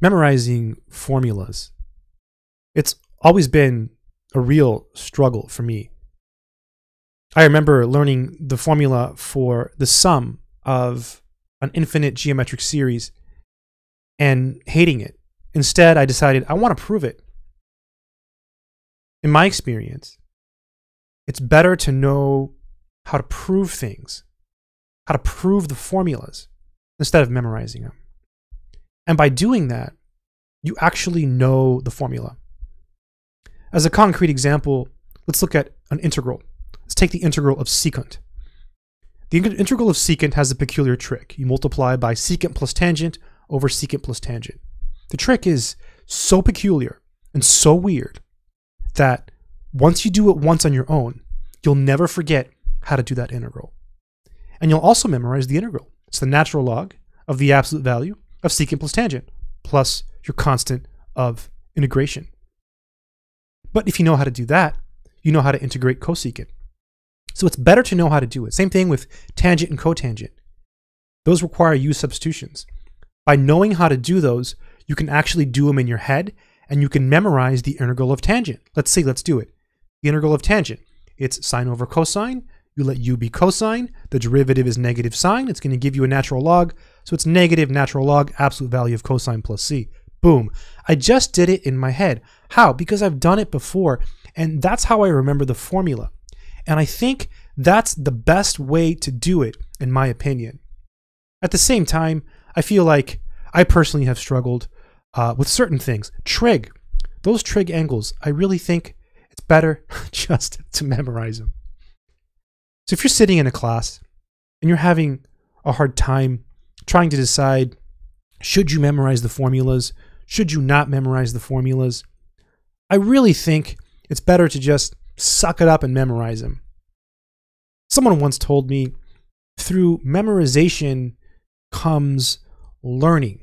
memorizing formulas. It's always been a real struggle for me. I remember learning the formula for the sum of an infinite geometric series and hating it. Instead, I decided I want to prove it. In my experience, it's better to know how to prove things, how to prove the formulas, instead of memorizing them. And by doing that, you actually know the formula. As a concrete example, let's look at an integral. Let's take the integral of secant. The integral of secant has a peculiar trick. You multiply by secant plus tangent over secant plus tangent. The trick is so peculiar and so weird that once you do it once on your own, you'll never forget how to do that integral. And you'll also memorize the integral. It's the natural log of the absolute value of secant plus tangent plus your constant of integration. But if you know how to do that, you know how to integrate cosecant. So it's better to know how to do it. Same thing with tangent and cotangent. Those require u substitutions. By knowing how to do those, you can actually do them in your head and you can memorize the integral of tangent. Let's see, let's do it. The integral of tangent, it's sine over cosine. You let u be cosine. The derivative is negative sine. It's going to give you a natural log. So it's negative natural log absolute value of cosine plus c. Boom. I just did it in my head. How? Because I've done it before. And that's how I remember the formula. And I think that's the best way to do it, in my opinion. At the same time, I feel like I personally have struggled uh, with certain things. Trig, those trig angles, I really think it's better just to memorize them. So if you're sitting in a class and you're having a hard time trying to decide should you memorize the formulas, should you not memorize the formulas, I really think it's better to just suck it up and memorize them. Someone once told me through memorization comes learning.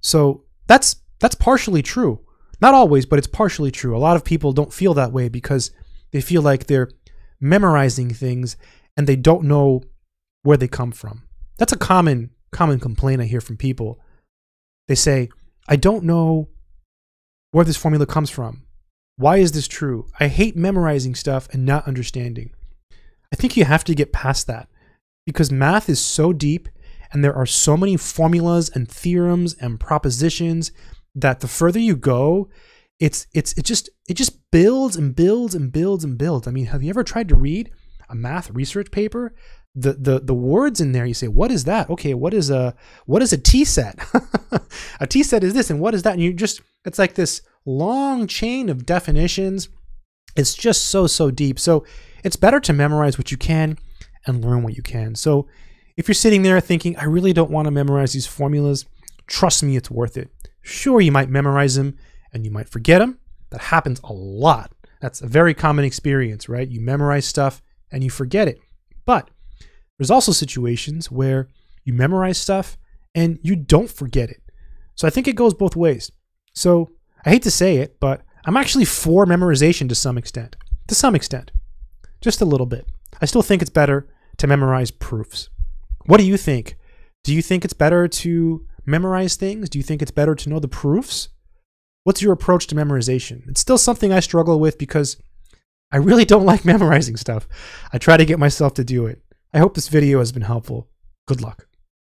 So that's that's partially true. Not always, but it's partially true. A lot of people don't feel that way because they feel like they're memorizing things and they don't know where they come from. That's a common common complaint I hear from people. They say, "I don't know where this formula comes from. Why is this true? I hate memorizing stuff and not understanding. I think you have to get past that because math is so deep and there are so many formulas and theorems and propositions that the further you go, it's it's it just it just builds and builds and builds and builds. I mean, have you ever tried to read a math research paper? The the the words in there, you say, what is that? Okay, what is a what is a T set? a T set is this, and what is that? And you just it's like this long chain of definitions. It's just so, so deep. So it's better to memorize what you can and learn what you can. So if you're sitting there thinking, I really don't want to memorize these formulas, trust me, it's worth it. Sure, you might memorize them and you might forget them. That happens a lot. That's a very common experience, right? You memorize stuff and you forget it. But there's also situations where you memorize stuff and you don't forget it. So I think it goes both ways. So I hate to say it, but I'm actually for memorization to some extent. To some extent. Just a little bit. I still think it's better to memorize proofs. What do you think? Do you think it's better to memorize things? Do you think it's better to know the proofs? What's your approach to memorization? It's still something I struggle with because I really don't like memorizing stuff. I try to get myself to do it. I hope this video has been helpful. Good luck.